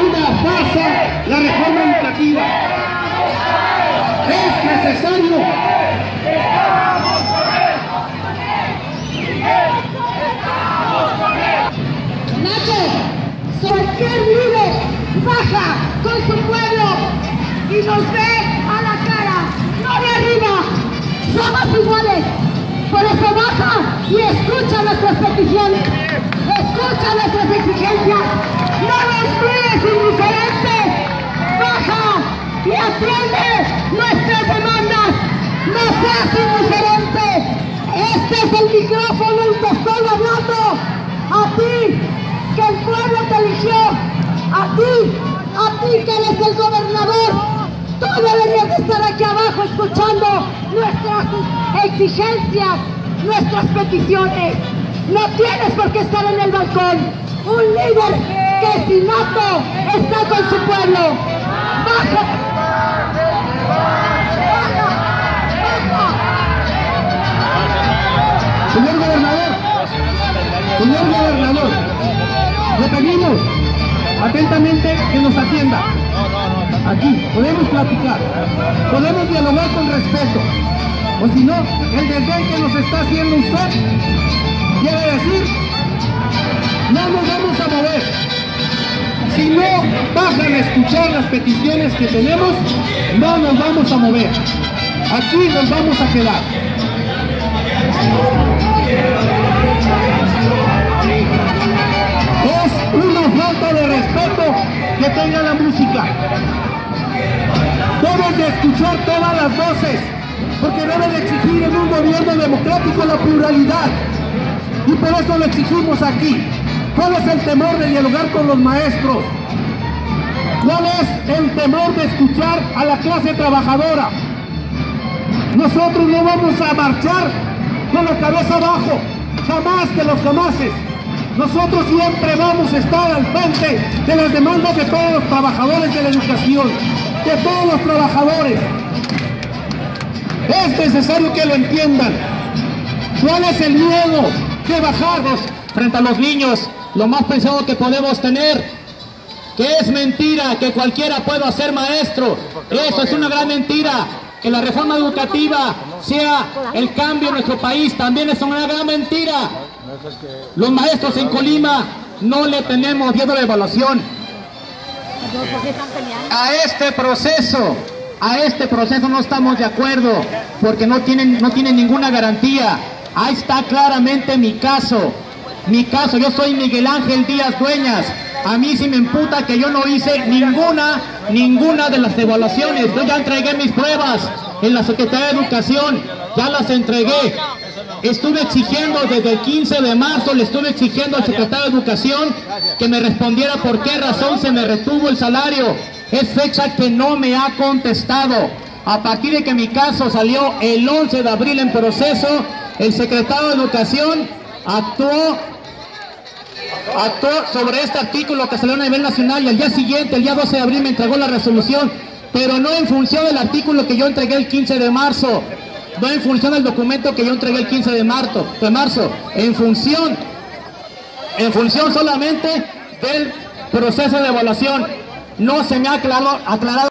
una pasa la reforma educativa. Es necesario cualquier líder baja con su pueblo y nos ve a la cara, no de arriba, somos iguales. Por eso baja y escucha nuestras peticiones, escucha nuestras exigencias, no nos mires indiferentes, baja atiende nuestras demandas, no seas indiferente. Este es el micrófono y te estoy hablando a ti que el pueblo te eligió, a ti, a ti que eres el gobernador. Tú deberías de estar aquí abajo escuchando nuestras exigencias, nuestras peticiones. No tienes por qué estar en el balcón. Un líder que es innato está con su pueblo. Baja. Le atentamente que nos atienda. Aquí podemos platicar, podemos dialogar con respeto. O si no, el desdén que nos está haciendo usted quiere decir, no nos vamos a mover. Si no bajan a escuchar las peticiones que tenemos, no nos vamos a mover. Aquí nos vamos a quedar. Tenga la música. Deben de escuchar todas las voces, porque deben de exigir en un gobierno democrático la pluralidad. Y por eso lo exigimos aquí. ¿Cuál es el temor de dialogar con los maestros? ¿Cuál es el temor de escuchar a la clase trabajadora? Nosotros no vamos a marchar con la cabeza abajo, jamás de los jamases. Nosotros siempre vamos a estar al frente de las demandas de todos los trabajadores de la educación, de todos los trabajadores. Es necesario que lo entiendan. ¿Cuál es el miedo de bajarnos frente a los niños, lo más preciado que podemos tener, que es mentira que cualquiera pueda ser maestro. Eso es una gran mentira. Que la reforma educativa sea el cambio en nuestro país también es una gran mentira. Los maestros en Colima no le tenemos miedo a la evaluación. A este proceso, a este proceso no estamos de acuerdo porque no tienen, no tienen ninguna garantía. Ahí está claramente mi caso. Mi caso, yo soy Miguel Ángel Díaz Dueñas. A mí sí me imputa que yo no hice ninguna, ninguna de las evaluaciones. Yo ya entregué mis pruebas en la Secretaría de Educación, ya las entregué. Estuve exigiendo desde el 15 de marzo, le estuve exigiendo al secretario de Educación que me respondiera por qué razón se me retuvo el salario. Es fecha que no me ha contestado. A partir de que mi caso salió el 11 de abril en proceso, el secretario de Educación actuó actuó sobre este artículo que salió a nivel nacional y al día siguiente, el día 12 de abril, me entregó la resolución, pero no en función del artículo que yo entregué el 15 de marzo, no en función del documento que yo entregué el 15 de marzo, de marzo en función, en función solamente del proceso de evaluación. No se me ha aclarado, aclarado